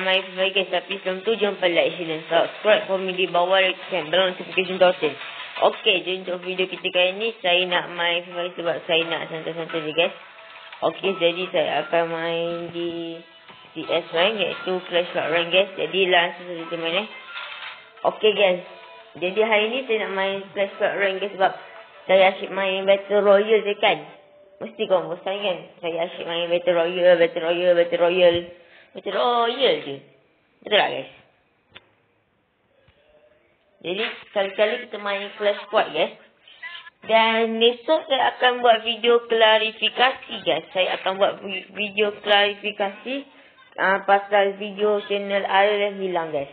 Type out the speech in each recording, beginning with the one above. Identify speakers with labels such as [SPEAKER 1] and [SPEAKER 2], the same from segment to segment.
[SPEAKER 1] Fire guys. Tapi sebelum tu jangan lupa like, share dan subscribe for me di bawah dan bell notification total. Okay, jadi untuk video kita kali ni saya nak main Fire sebab saya nak santai-santai je guys. Okay, jadi saya akan main di CS rank iaitu Clash Royale rank guys. Jadi langsung saja kita main eh. Okay guys. Jadi hari ni saya nak main Clash Royale rank guys sebab saya asyik main Battle Royale je kan. Mesti kau bosan kan. Saya asyik main Battle Royale, Battle Royale, Battle Royale. Battle Royale je. Betul tak guys? Jadi kali-kali kita main Clash Squad guys. Dan besok saya akan buat video klarifikasi guys. Saya akan buat video klarifikasi uh, pasal video channel yang hilang guys.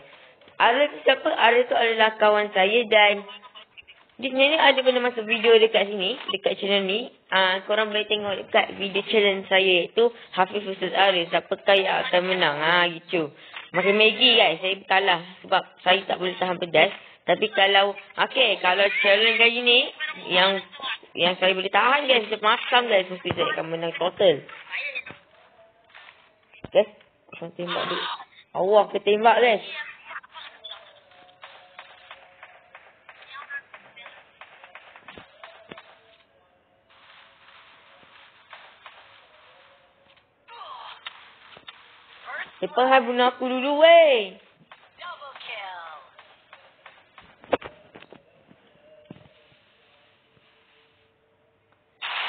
[SPEAKER 1] Tu siapa? Ariel tu adalah kawan saya dan di sini ada benda masuk video dekat sini, dekat channel ni. Uh, korang boleh tengok dekat video channel saya iaitu Hafiz vs Ariel. Siapa kaya akan menang. Ha, gitu. Makan Maggi guys, saya kalah sebab saya tak boleh tahan pedas. Tapi kalau, okay, kalau challenge kali ni, yang yang saya boleh tahan guys, saya makan guys, mesti saya akan menang total. Guys, saya tembak dulu. Allah, kita tembak guys. Lepas hai bunuh aku dulu weh.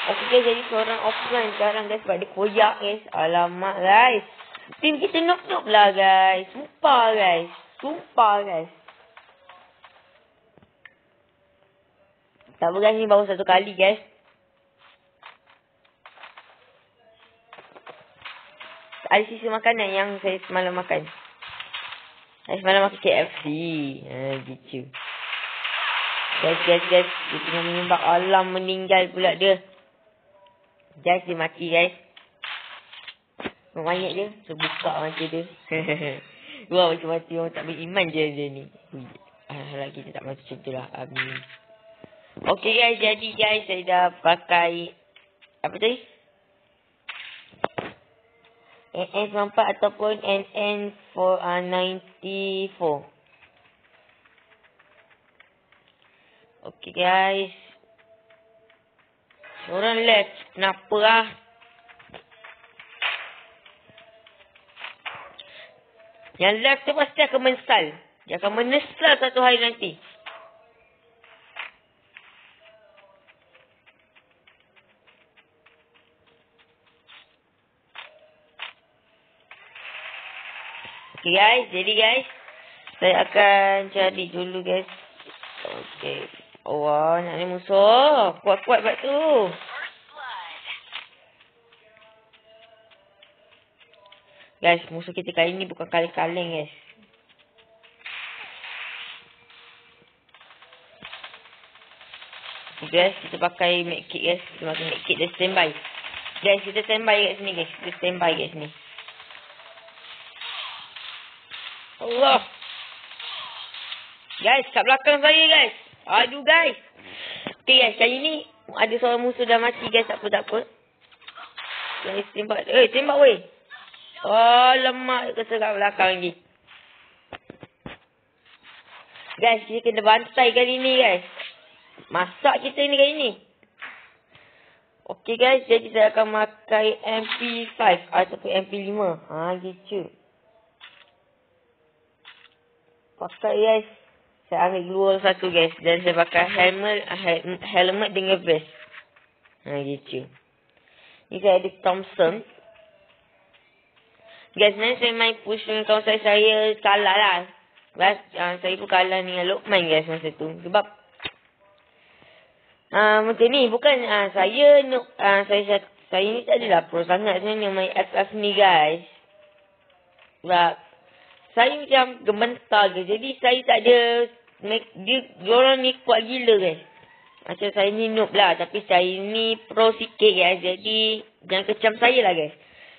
[SPEAKER 1] Okay guys, jadi seorang offline sekarang guys sebab dia koyak guys. Alamak guys. Tim kita nok-nok lah guys. Sumpah guys. Sumpah guys. Tak apa guys, ni baru satu kali guys. Ada sisi makanan yang saya semalam makan. Saya semalam makan KFC. Ha, gitu. Guys, guys, guys. Dia tengah menyembah alam meninggal pula dia. Guys, dia mati, guys. Banyak dia. Terbuka macam dia. Wah, macam mati orang tak beriman je dia ni. Alhamdulillah, kita tak mati macam tu lah. Amin. Okay, guys. Jadi, guys, saya dah pakai... Apa tadi? NN94 ataupun NN494. Uh, okay guys. Orang left. Kenapa lah? Yang left tu pasti akan menyesal. Dia akan menyesal satu hari nanti. Okay guys, jadi guys. Saya akan cari dulu guys. Okay. Oh, nak ni musuh. Kuat-kuat buat tu. Guys, musuh kita kali ni bukan kaleng-kaleng guys. Okay, guys, kita pakai medkit guys. Kita pakai medkit dia standby. Guys, kita standby kat sini guys. Kita standby kat sini. Allah. Guys, kat belakang saya guys. Aduh guys. Okay guys, kali ni ada seorang musuh dah mati guys. Tak apa, tak apa. Guys, tembak. Eh, tembak weh. Oh, lemak ke kat belakang lagi. Guys, kita kena bantai kali ni guys. Masak kita ni kali ni. Okay guys, jadi saya akan pakai MP5 ataupun MP5. Ha, gitu. Pakai guys. Saya ambil keluar satu guys. Dan saya pakai helmet helmet dengan vest. Ha gitu. Ni saya ada Thompson. Guys, ni saya main push dengan kawan saya. Saya kalah lah. Guys, uh, saya pun kalah dengan Lokman guys masa tu. Sebab uh, macam ni. Bukan uh, saya uh, saya saya ni tak adalah pro sangat sebenarnya main FF ni guys. Sebab saya macam gementar je. Jadi saya tak ada make, dia orang ni kuat gila guys. Macam saya ni noob lah tapi saya ni pro sikit guys. Jadi jangan kecam saya lah guys.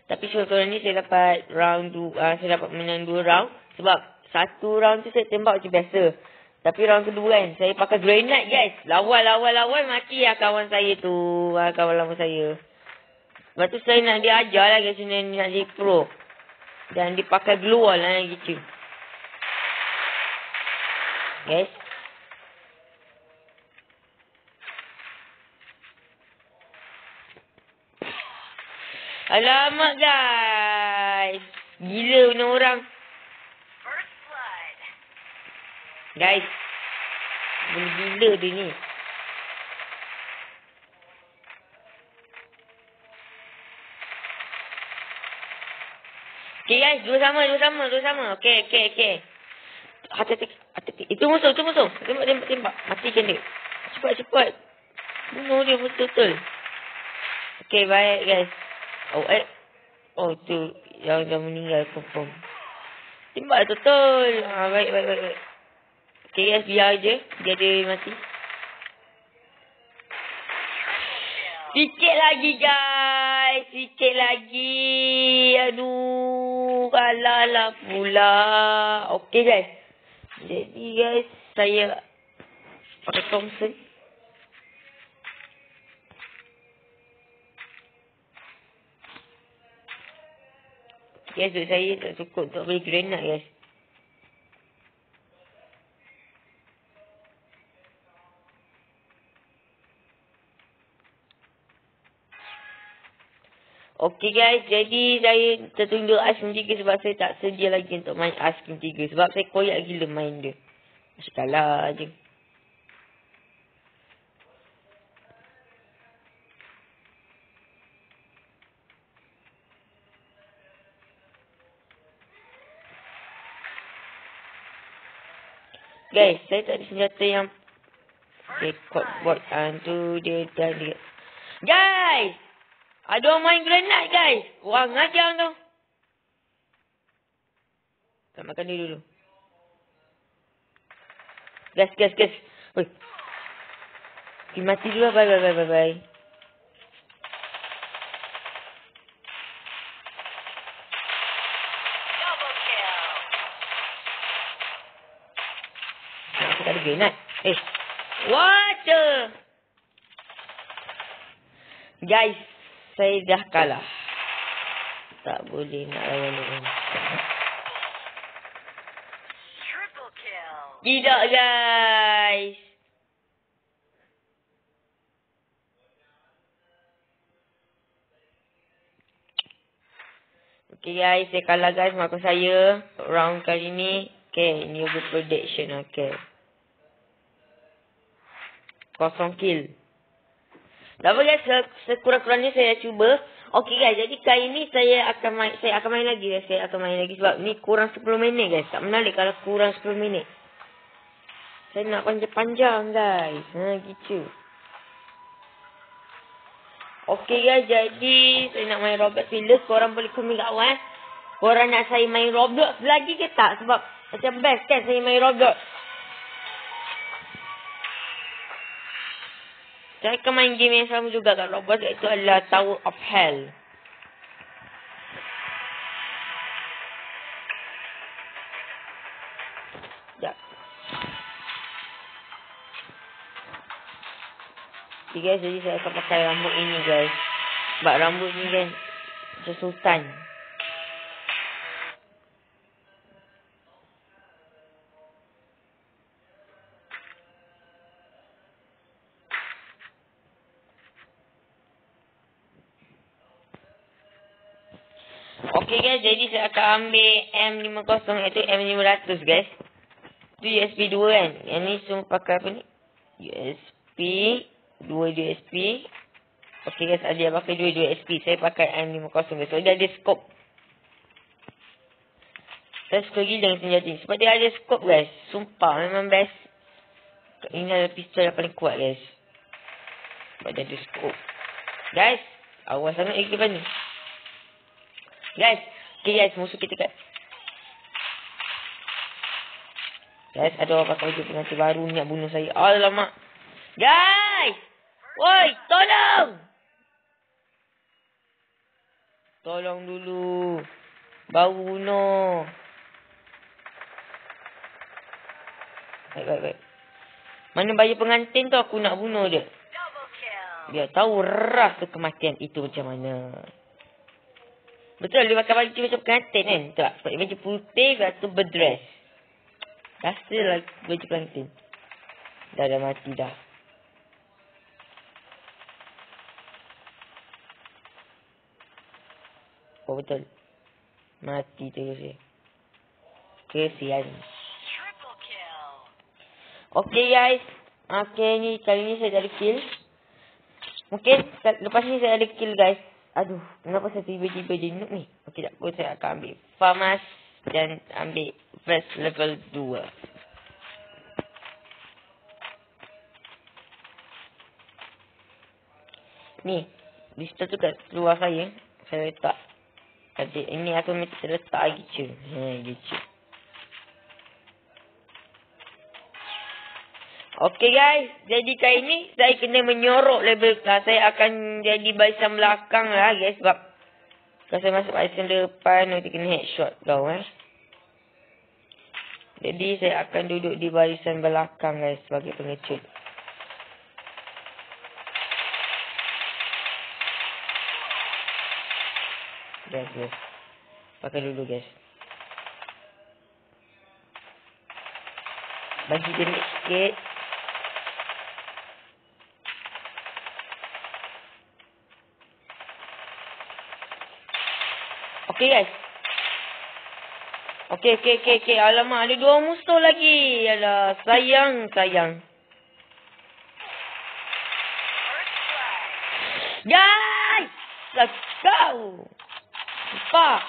[SPEAKER 1] Tapi sekarang ni saya dapat round tu uh, saya dapat menang dua round sebab satu round tu saya tembak macam biasa. Tapi round kedua kan saya pakai grenade guys. Lawan lawan lawan mati lah kawan saya tu. Uh, kawan lama saya. Lepas tu saya nak dia ajar lah guys. Nak jadi pro. Dan dipakai glue wall lah gitu. Guys. Alamak guys. Gila punya orang. Guys. Gila dia ni. Okay guys, dua sama, dua sama, dua sama. Okay, okay, okay. Hati-hati, hati-hati. Itu musuh, itu musuh. Tembak, tembak, tembak. Matikan dia. Cepat, cepat. Bunuh dia betul-betul. Okay, baik guys. Oh, eh. Oh, tu yang dah meninggal confirm. Tembak betul. Ha, baik, baik, baik, baik. Okay guys, biar je. Biar dia mati. Sikit lagi guys. Sikit lagi. Aduh. Kalah lah pula. Okay guys. Jadi guys. Saya. Pakai Thompson. Guys, saya tak cukup untuk beli granat guys. Okey guys, jadi saya tertunduk Ice 3 sebab saya tak sedia lagi untuk main Ice 3 sebab saya koyak gila main dia. Masih kalah je. Guys, saya tak ada senjata yang Record bot hantu dia dah dia. Guys! Ada orang main granat guys. Orang ajar tu. Tak makan dia dulu. Gas, gas, gas. Oi. Pergi mati dulu. Bye, bye, bye, bye, bye. Tak ada granat. Eh. The? Guys, saya dah kalah. Tak boleh nak lawan dia. Tidak guys. Okay guys, saya kalah guys maka saya round kali ni. Okay, new good prediction. Okay. Kosong kill. Apa guys, sekurang-kurangnya saya cuba. Okey guys, jadi kali ni saya akan main saya akan main lagi guys. Saya akan main lagi sebab ni kurang 10 minit guys. Tak menarik kalau kurang 10 minit. Saya nak panjang-panjang guys. Ha gitu. Okey guys, jadi saya nak main Roblox Village. Korang boleh komen kat awal. Korang nak saya main Roblox lagi ke tak? Sebab macam best kan saya main Roblox. Saya akan main game yang sama juga kat Roblox iaitu adalah Tower of Hell. Sekejap. Okay guys, jadi saya akan pakai rambut ini guys. Sebab rambut ni kan macam sultan. Saya akan ambil M50 iaitu M500 guys. Itu USB 2 kan. Yang ni semua pakai apa ni? USB. Dua USB. Okay guys, ada yang pakai dua USB. Saya pakai M50 guys. So dia ada scope. Saya suka gila dengan senjata ni. Sebab dia ada scope guys. Sumpah memang best. Ini adalah pistol yang paling kuat guys. Sebab dia ada scope. Guys, awas sangat lagi depan ni. Guys. Okay guys. Musuh kita kat. Guys. Ada orang pakai baju pengantin baru ni nak bunuh saya. Alamak. Guys. Woi. Tolong. Tolong dulu. Baru bunuh. Baik, baik, baik. Mana baju pengantin tu aku nak bunuh dia. Biar tahu rasa kematian itu macam mana. Betul, dia pakai baju macam pengantin kan? Tak, pakai baju putih, lepas tu berdress. Rasa lah baju pengantin. Dah dah mati dah. Oh betul. Mati terus dia. Kesian. Okay guys. Okay ni kali ni saya ada kill. Mungkin lepas ni saya ada kill guys. Aduh, kenapa saya tiba-tiba jenuh ni? Okay tak apa, saya akan ambil Famas dan ambil first level 2. Ni, di situ tu kat luar saya, saya letak. Adik, ini aku mesti letak lagi cu. Ha, gitu. Okay guys, jadi kali ni saya kena menyorok level lah. Saya akan jadi barisan belakang lah guys. Sebab kalau saya masuk barisan depan, nanti kena headshot kau eh. Jadi saya akan duduk di barisan belakang guys sebagai pengecut. Guys, guys. Pakai dulu guys. Bagi jenis sikit. Okey guys. Okey okey okey okey. Alamak ada dua musuh lagi. Alah sayang sayang. Guys, let's go. Sumpah.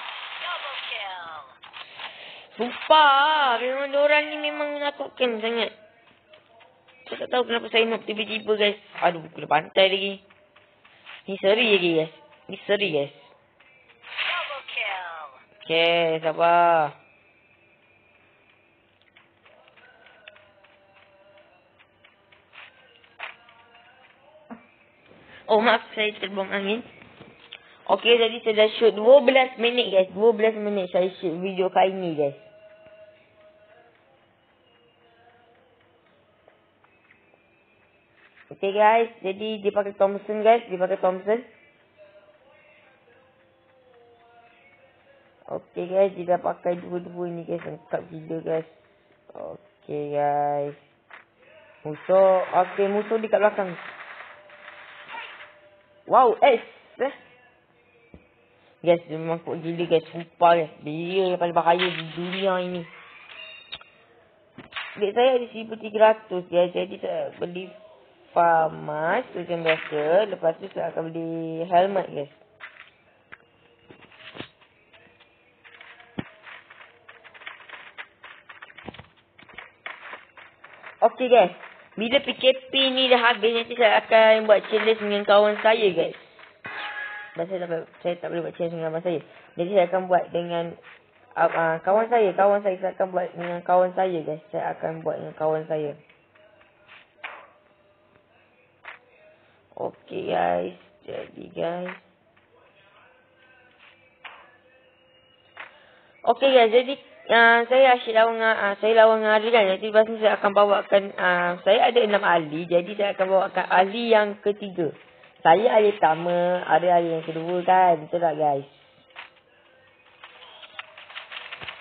[SPEAKER 1] Sumpah. Memang orang ni memang menakutkan sangat. Saya tak tahu kenapa saya nak tiba-tiba guys. Aduh, kena pantai lagi. Ni seri lagi guys. Ni seri guys. Okay, sabar. Oh, maaf. Saya terbuang angin. Okay, jadi saya dah shoot 12 minit, guys. 12 minit saya shoot video kali ni, guys. Okay, guys. Jadi, dia pakai Thompson, guys. Dia pakai Thompson. Okay guys, dia dah pakai dua-dua ni guys. Lengkap gila guys. Okay guys. Musuh. Okay, musuh di kat belakang. Wow, S. Eh. Guys, dia memang kuat gila guys. Sumpah guys. Dia yang paling bahaya di dunia ini. Duit saya ada 1300 guys. Jadi saya beli farmas. Macam biasa. Lepas tu saya akan beli helmet guys. Okey guys. Bila PKP ni dah habis nanti saya akan buat challenge dengan kawan saya guys. Dan saya tak, saya tak boleh buat challenge dengan kawan saya. Jadi saya akan buat dengan uh, uh, kawan saya. Kawan saya saya akan buat dengan kawan saya guys. Saya akan buat dengan kawan saya. Okey guys. Jadi guys. Okey guys. Jadi Uh, saya asyik lawan dengan uh, saya lawan dengan Ali kan. Jadi lepas ni saya akan bawakan uh, saya ada enam ahli. Jadi saya akan bawakan ahli yang ketiga. Saya ahli pertama, ada ahli yang kedua kan. Betul tak guys?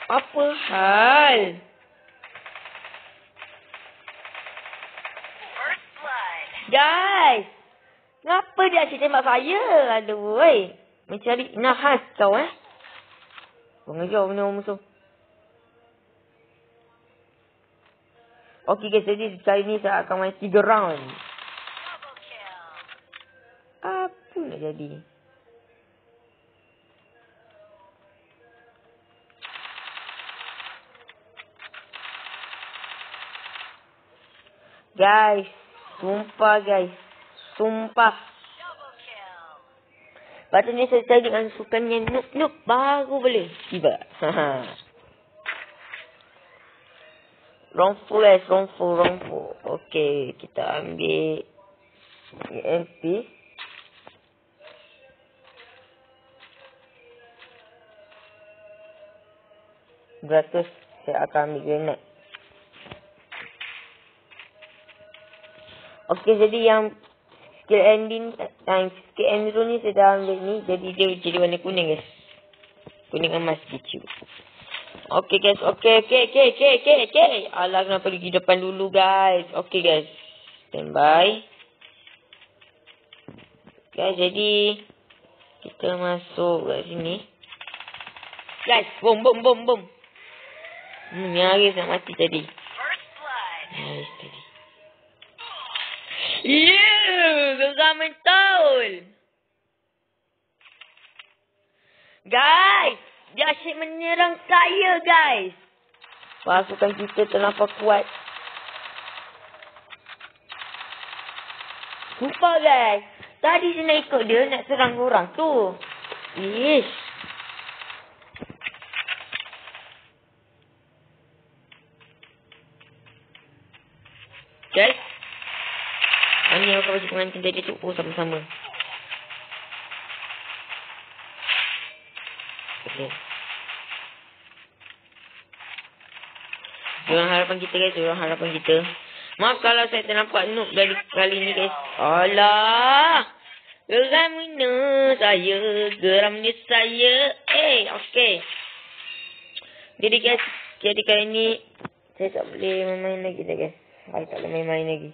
[SPEAKER 1] Apa hal? Guys! Kenapa dia asyik tembak saya? Aduh, weh. Mencari nahas kau eh. Pengejar punya musuh. Okey guys, jadi kali ni saya akan main 3 round. Apa nak jadi? Guys, sumpah guys. Sumpah. Ni saya cari dengan sukan yang noob-noob baru boleh. Tiba. Romfu guys, romfu, romfu. Okey, kita ambil EMP. Beratus, saya akan ambil granat. Okey, jadi yang skill ending, yang skill ending ni saya dah ambil ni. Jadi dia jadi warna kuning guys. Kuning emas kecil. Okay guys. Okay, okay, okay, okay, okay, okay. Alah kenapa pergi depan dulu guys. Okay guys. Stand by. Guys, jadi kita masuk kat sini. Guys, bom, bom, bom, bom. Hmm, nyaris nak mati tadi. Nyaris tadi. Yeah, geram mentul. Guys, dia asyik menyerang saya, guys. Pasukan kita terlampau kuat. Lupa, guys. Tadi saya nak ikut dia nak serang orang tu. Ish. Guys. Yang kau baju pengantin tadi tu? Oh, sama-sama. Okay. Jangan harapan kita guys, jangan harapan kita. Maaf kalau saya ternampak noob dari kali ni guys. Alah. Geram mana saya. Geram ni saya. Eh, okey. Jadi guys, jadi kali ni saya tak boleh main-main lagi dah guys. Saya tak boleh main-main lagi.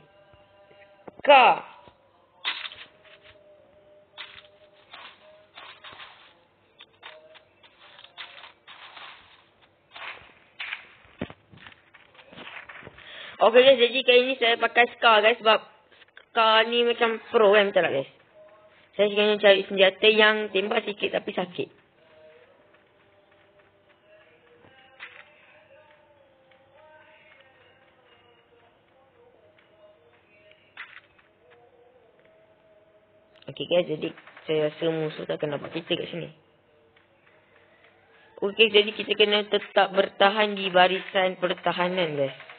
[SPEAKER 1] Kak. Okay guys, jadi kali ni saya pakai Scar guys sebab Scar ni macam pro kan betul tak guys? Saya sekarang cari senjata yang tembak sikit tapi sakit. Okay guys, jadi saya rasa musuh tak kena nampak kita kat sini. Okay, jadi kita kena tetap bertahan di barisan pertahanan guys.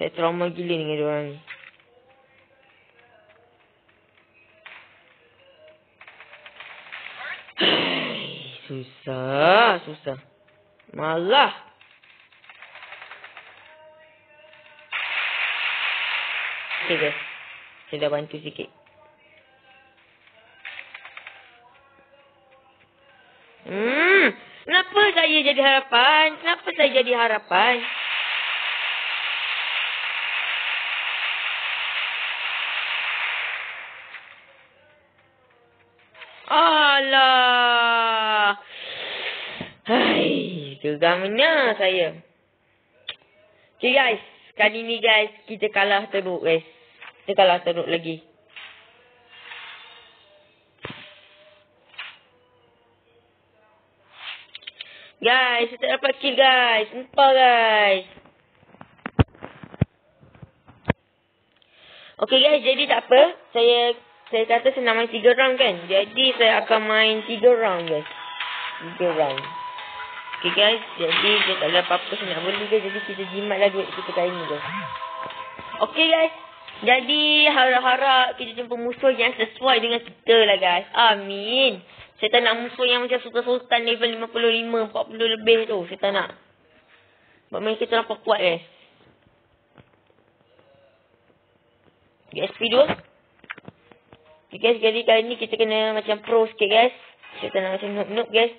[SPEAKER 1] Saya trauma gila dengan dia orang susah, susah. Malah. Okay guys. Saya dah bantu sikit. Hmm. Kenapa saya jadi harapan? Kenapa saya jadi harapan? Alah. Hai, geramnya saya. Okay guys, kali ni guys, kita kalah teruk guys. Kita kalah teruk lagi. Guys, tak dapat kill guys. Lupa guys. Okay guys, jadi tak apa. Saya saya kata saya nak main 3 round kan. Jadi saya akan main 3 round guys. 3 round. Okay guys. Jadi saya tak ada apa-apa saya nak beli guys. Jadi kita jimat lah duit kita kali ni guys. Okay guys. Jadi harap-harap kita jumpa musuh yang sesuai dengan kita lah guys. Amin. Saya tak nak musuh yang macam sultan-sultan level 55, 40 lebih tu. Saya tak nak. Sebab main kita nampak kuat guys. SP 2. Okay guys, jadi kali ni kita kena macam pro sikit guys. Kita nak macam noob-noob guys.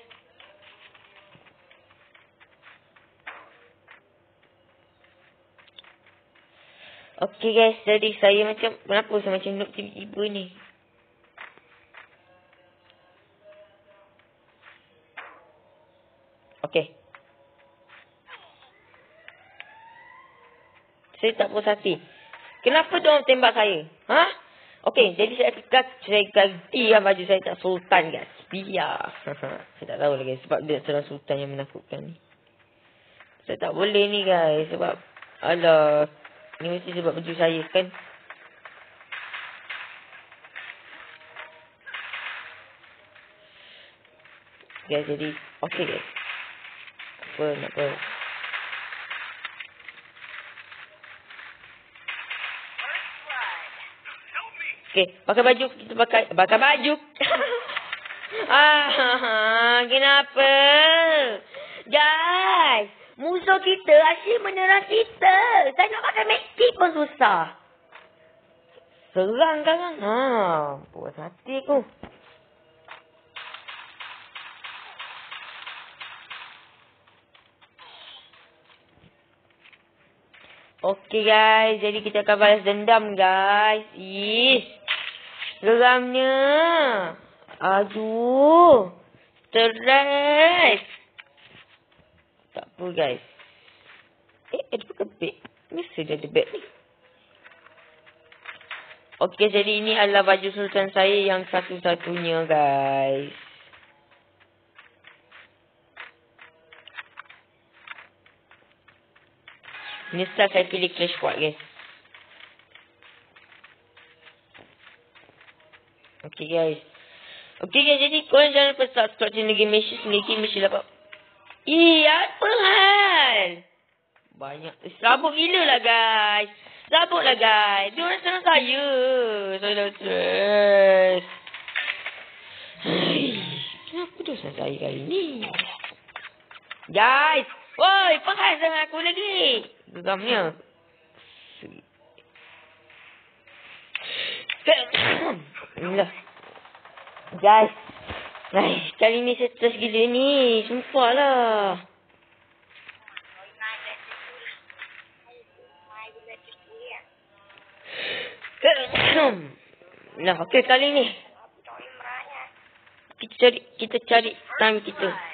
[SPEAKER 1] Okay guys, jadi saya macam, kenapa saya macam noob tiba-tiba ni? Okay. Saya tak puas hati. Kenapa dia orang tembak saya? Ha? Okey, jadi saya kat saya ganti lah baju saya tak sultan guys. Biar. saya tak tahu lagi sebab dia serang sultan yang menakutkan ni. Saya tak boleh ni guys sebab alah ni mesti sebab baju saya kan. Guys, jadi okey guys. Apa nak apa? Okey, pakai baju. Kita pakai. Pakai baju. ah, kenapa? Guys, musuh kita asyik menyerang kita. Saya nak pakai make pun susah. Serang kan? Ah, puas hati aku. Okey guys, jadi kita akan balas dendam guys. Yes. Geramnya. Aduh. Stres. Tak apa guys. Eh, ada kebek. Mesti dia ada beg ni. Okey, jadi ini adalah baju sultan saya yang satu-satunya guys. Ini saya pilih Clash Squad guys. Okay guys. Okay guys, jadi korang jangan lupa subscribe channel Game Malaysia. Sedikit mesti dapat. Ih, apa hal? Banyak. Eh, sabuk gila lah guys. Sabuk lah guys. Dia orang senang saya. Saya dah stress. Kenapa dosa saya kali ni? Guys. Woi, pakai dengan aku lagi geramnya. Inilah. Guys. Ay, kali ni saya stres gila ni. Sumpah lah. Nah, okey kali ni. Kita cari kita cari time kita.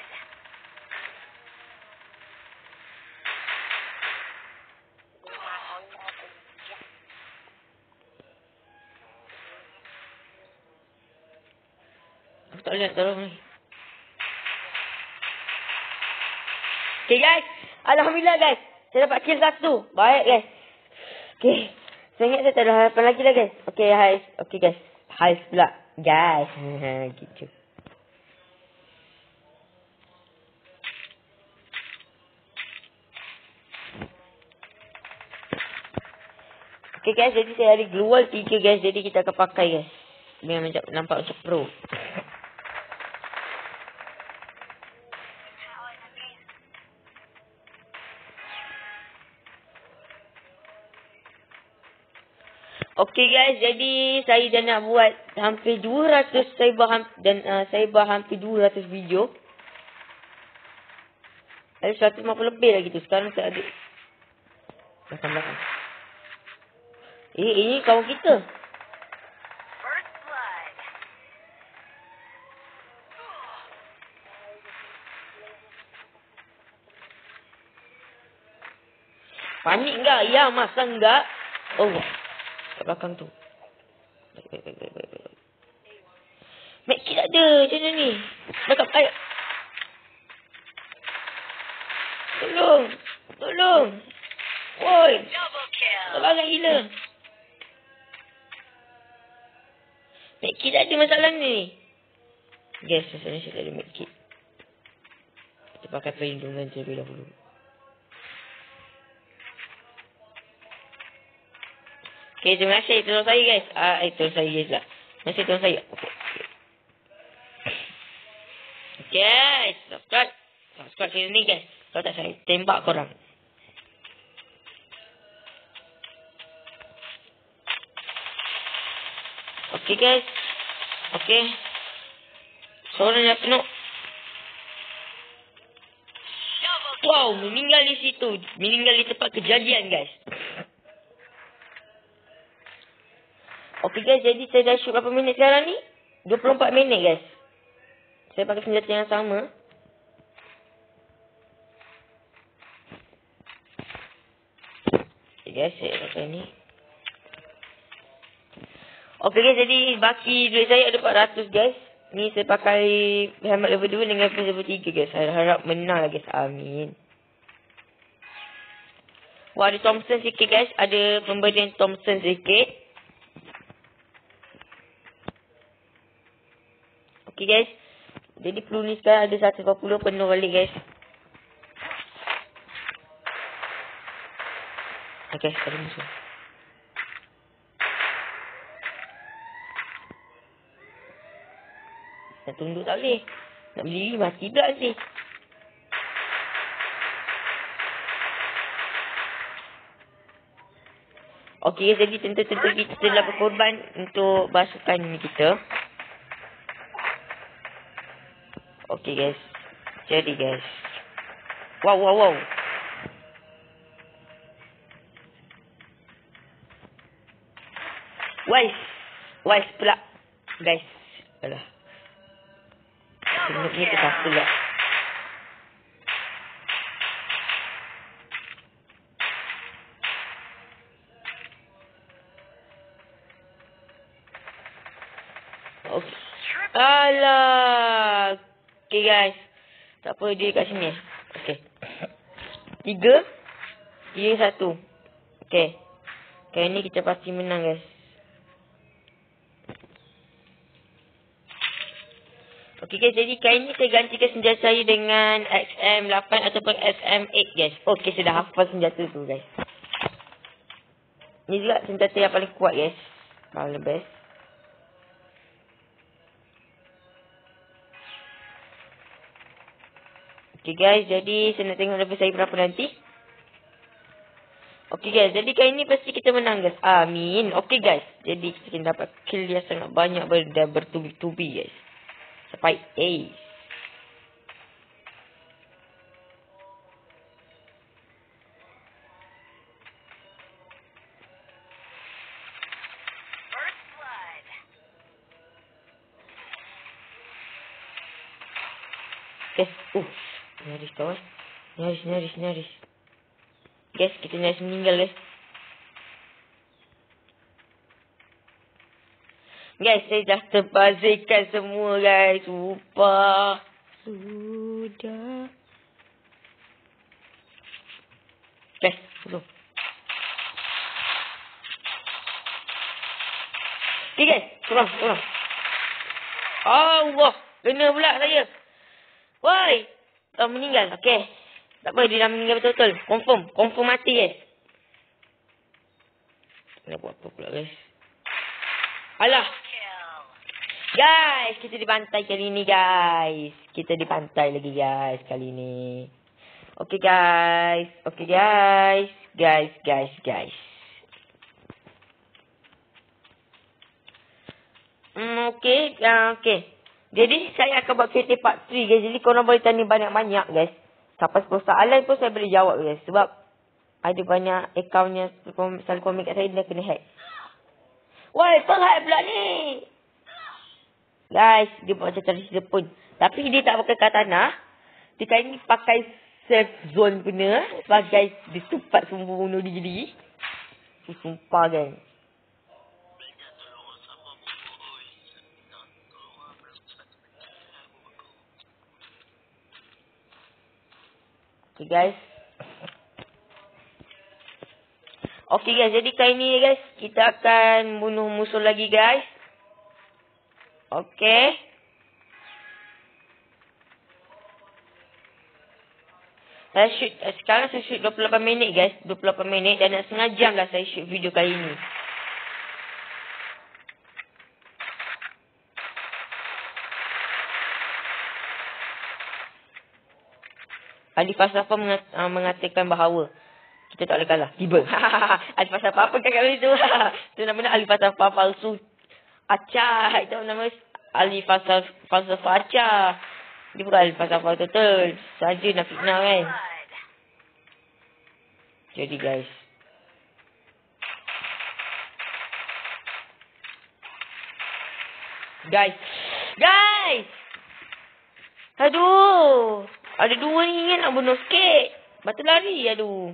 [SPEAKER 1] Lihat tolong ni. Okay guys. Alhamdulillah guys. Saya dapat kill satu. Baik guys. Okay. Saya ingat saya tak ada harapan lagi lah guys. Okay guys. Okay guys. Hai pula. Guys. gitu. Okay guys. Jadi saya ada global tiga guys. Jadi kita akan pakai guys. Biar nampak macam pro. Okey guys, jadi saya dah nak buat hampir 200 saya buat dan uh, saya buat hampir 200 video. Ada 150 lebih lagi tu. Sekarang saya ada belakang belakang. Eh, ini kawan kita. Panik enggak? Ya, masa enggak? Oh, kat belakang tu. Mek kit ada macam ni? Backup, ayo. Tolong. Tolong. Woi. Tolong gila. Mek kit ada masalah ni. Guys, sebenarnya saya tak ada mek kit. Kita pakai perlindungan terlebih dahulu. Okay, terima kasih. Tolong saya, guys. Ah, eh, tolong saya, guys lah. Terima kasih, tolong saya. Guys. Subscribe. Subscribe channel ni, guys. Kalau tak, saya tembak korang. Okay, guys. Okay. Seorang yang penuh. Wow, meninggal di situ. Meninggal di tempat kejadian, guys. Okey guys, jadi saya dah shoot berapa minit sekarang ni? 24 minit guys. Saya pakai senjata yang sama. Okey guys, saya pakai ni. Okey guys, jadi baki duit saya ada 400 guys. Ni saya pakai helmet level 2 dengan level 3 guys. Saya harap menang lah guys. Amin. Wah, ada Thompson sikit guys. Ada pemberian Thompson sikit. Okay guys. Jadi peluru ni sekarang ada 140 penuh balik guys. Okay, ada musuh. Nak tunduk tak boleh. Nak berdiri mati pula nanti. Okey, jadi tentu-tentu kita telah berkorban untuk basukan kita. Okey guys. Jadi guys. Wow wow wow. Wise. Wise pula. Guys. Alah. Sebenarnya kita pula. Okay guys. Tak apa dia kat sini. Okay. Tiga. Tiga satu. Okay. Kali ni kita pasti menang guys. Okay guys, jadi kali ni saya gantikan senjata saya dengan XM8 ataupun XM8 guys. Okay, saya dah hafal senjata tu guys. Ni juga senjata yang paling kuat guys. Paling best. Okay guys, jadi saya nak tengok level saya berapa nanti. Okay guys, jadi kali ni pasti kita menang guys. Amin. Okay guys, jadi kita kena dapat kill yang sangat banyak dan bertubi-tubi guys. Sampai ace. Uh. Nyaris kawan. Nyaris, nyaris, nyaris. Guys, kita nyaris meninggal guys. Guys, saya dah terbazirkan semua guys. Lupa. Sudah. Guys, tolong. Okay guys, tolong, tolong. Allah, kena pula saya. Woi, dah meninggal. Okay. Tak apa, dia dah meninggal betul-betul. Confirm, confirm mati guys. Nak buat apa pula guys. Alah. Guys, kita dibantai kali ni guys. Kita dibantai lagi guys kali ni. Okay guys. Okay guys. Guys, guys, guys. Hmm, okay. Uh, okay. Jadi saya akan buat creative part 3 guys. Jadi korang boleh tanya banyak-banyak guys. Sampai 10 soalan pun saya boleh jawab guys. Sebab ada banyak akaunnya selalu komen kat saya dia kena hack. Woi, penghack pula ni. Guys, dia buat macam cari pun. Tapi dia tak pakai katana. Dia kali ni pakai safe zone punya. Sebagai dia sempat semua bunuh diri. Sumpah kan. Okay guys. Okay guys, jadi kali ni guys, kita akan bunuh musuh lagi guys. Okay. Saya shoot, eh, sekarang saya shoot 28 minit guys. 28 minit dan nak setengah jam lah saya shoot video kali ni. Ali Falsafah mengat, uh, mengatakan bahawa kita tak boleh kalah. Tiba. Ali Falsafah apa kan kali tu? Itu nama Ali Falsafah palsu. Acah. Itu nama Ali Falsafah, falsafah Acah. Dia bukan Ali Falsafah betul. Saja nak fitnah kan. Jadi guys. Guys. Guys. Aduh. Ada dua ni ingat nak bunuh sikit. Batu lari aduh.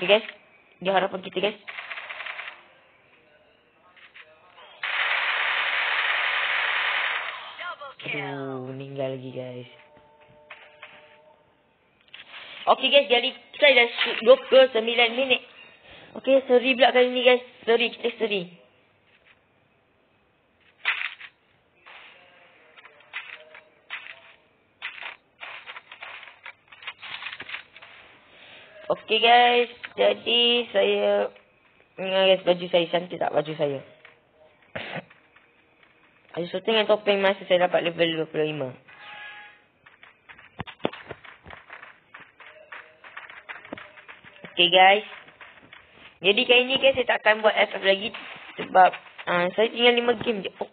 [SPEAKER 1] Okay guys. Dia harapan kita guys. Aduh, meninggal lagi guys. Okay guys, jadi saya dah shoot 29 minit. Okay, sorry pula kali ni guys. Sorry, kita sorry. Okay guys, jadi saya Ingat guys, baju saya cantik tak baju saya? Ada shooting dengan topeng masa saya dapat level 25. Okay guys. Jadi kali ni guys, saya tak akan buat FF lagi. Sebab uh, saya tinggal 5 game je. Oh.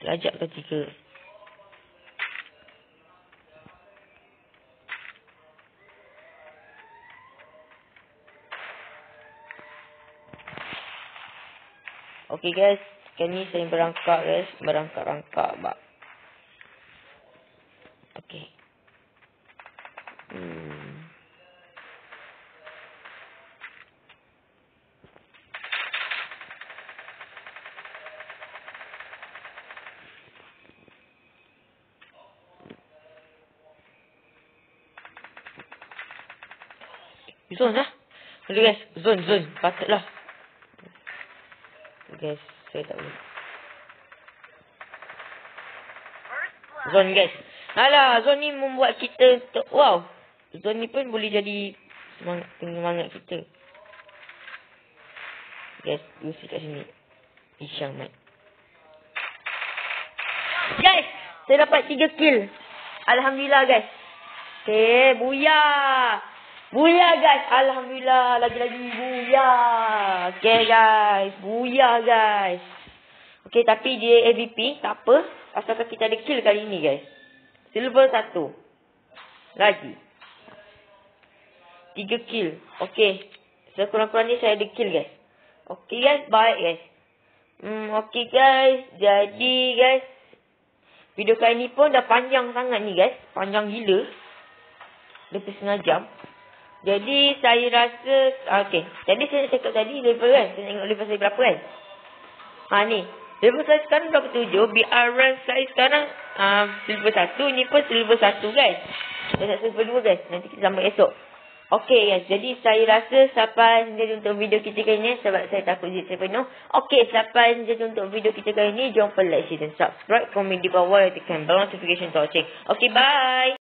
[SPEAKER 1] Selajak ke tiga. Okay guys. Sekarang ni saya berangkat guys. Berangkat-rangkat bak. Okay. Hmm. Zone lah. Hello guys. Zone, zone. Patutlah. Guys, saya tak boleh. Zone guys. Alah, zone ni membuat kita. Wow. Zone ni pun boleh jadi semangat, semangat kita. Guys, mesti kat sini. Isyang mat. Guys, saya dapat 3 kill. Alhamdulillah guys. Okay, buya. Buya guys. Alhamdulillah. Lagi-lagi buya. Okay guys. Buya guys. Okay, tapi dia AVP. Tak apa. Asalkan kita ada kill kali ni guys. Silver satu. Lagi. Tiga kill. Okay. Sekurang-kurangnya saya ada kill guys. Okay guys. Baik guys. Hmm, okay guys. Jadi guys. Video kali ni pun dah panjang sangat ni guys. Panjang gila. Lebih setengah jam. Jadi saya rasa. Okay. Jadi saya cakap tadi level kan. Saya tengok level saya berapa kan. Ha ni. Level saya sekarang berapa tujuh. BR saya sekarang. Um, silver satu. Ni pun silver satu guys. Saya nak silver dua guys. Nanti kita sambung esok. Okay guys, jadi saya rasa sampai sini untuk video kita kali ni sebab saya takut zip saya penuh. Okay, sampai sini untuk video kita kali ni. Jangan lupa like, share dan subscribe. Komen di bawah tekan bell notification to watching. Okay, bye!